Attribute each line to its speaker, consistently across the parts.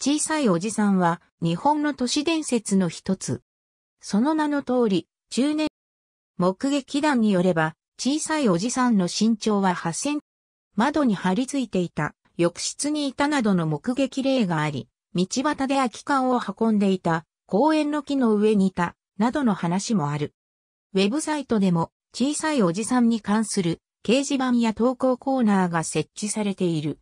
Speaker 1: 小さいおじさんは日本の都市伝説の一つ。その名の通り、中年。目撃談によれば、小さいおじさんの身長は8セン窓に張り付いていた、浴室にいたなどの目撃例があり、道端で空き缶を運んでいた、公園の木の上にいた、などの話もある。ウェブサイトでも小さいおじさんに関する掲示板や投稿コーナーが設置されている。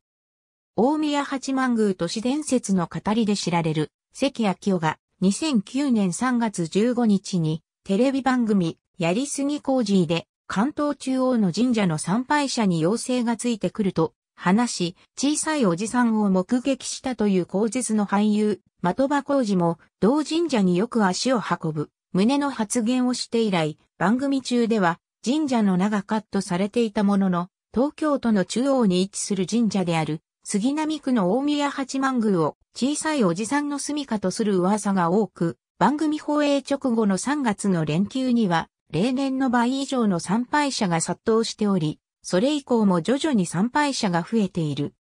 Speaker 1: 大宮八幡宮都市伝説の語りで知られる関明夫が2009年3月15日にテレビ番組やりすぎ工事で関東中央の神社の参拝者に要請がついてくると話し、小さいおじさんを目撃したという口実の俳優、的場浩二も同神社によく足を運ぶ胸の発言をして以来、番組中では神社の名がカットされていたものの、東京都の中央に位置する神社である杉並区の大宮八幡宮を小さいおじさんの住処とする噂が多く、番組放映直後の3月の連休には、例年の倍以上の参拝者が殺到しており、それ以降も徐々に参拝者が増えている。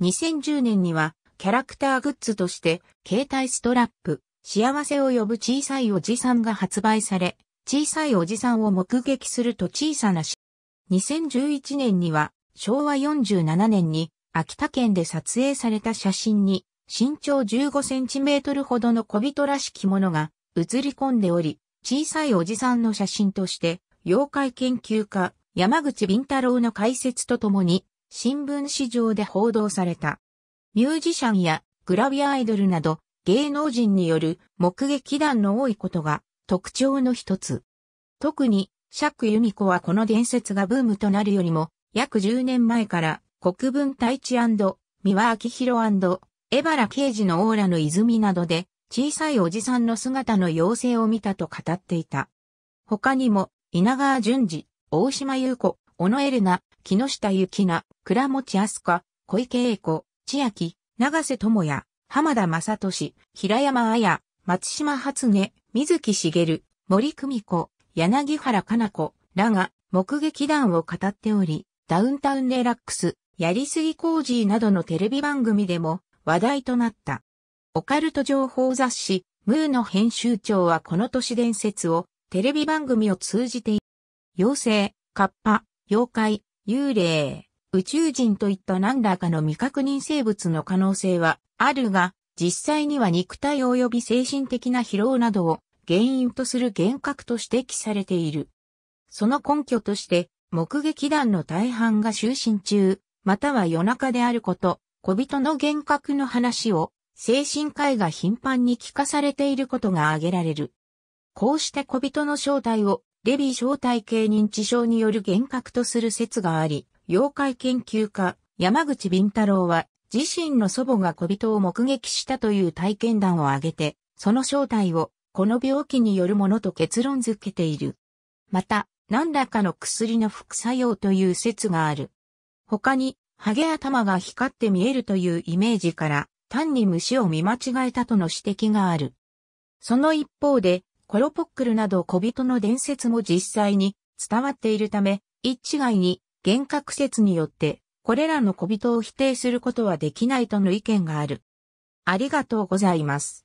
Speaker 1: 2010年には、キャラクターグッズとして、携帯ストラップ、幸せを呼ぶ小さいおじさんが発売され、小さいおじさんを目撃すると小さなし。2011年には、昭和47年に、秋田県で撮影された写真に、身長15センチメートルほどの小人らしきものが映り込んでおり、小さいおじさんの写真として、妖怪研究家、山口敏太郎の解説とともに、新聞紙上で報道された。ミュージシャンやグラビアアイドルなど、芸能人による目撃談の多いことが特徴の一つ。特に、釈由美子はこの伝説がブームとなるよりも、約10年前から国分太一三輪明宏江原刑事のオーラの泉などで、小さいおじさんの姿の妖精を見たと語っていた。他にも、稲川淳二、大島優子、小野エレナ、木下ゆきな、倉持飛鳥、小池栄子、千秋、長瀬智也、浜田正俊、平山綾、松島初音、水木しげる、森久美子、柳原かな子らが目撃談を語っており、ダウンタウンデラックス、やりすぎ工事などのテレビ番組でも話題となった。オカルト情報雑誌、ムーの編集長はこの都市伝説をテレビ番組を通じて、妖精、カッパ、妖怪、幽霊、宇宙人といった何らかの未確認生物の可能性はあるが、実際には肉体及び精神的な疲労などを原因とする幻覚と指摘されている。その根拠として、目撃談の大半が就寝中、または夜中であること、小人の幻覚の話を精神科医が頻繁に聞かされていることが挙げられる。こうして小人の正体をレビー小体系認知症による幻覚とする説があり、妖怪研究家、山口敏太郎は、自身の祖母が小人を目撃したという体験談を挙げて、その正体を、この病気によるものと結論づけている。また、何らかの薬の副作用という説がある。他に、ハゲ頭が光って見えるというイメージから、単に虫を見間違えたとの指摘がある。その一方で、コロポックルなど小人の伝説も実際に伝わっているため、一概に幻覚説によって、これらの小人を否定することはできないとの意見がある。ありがとうございます。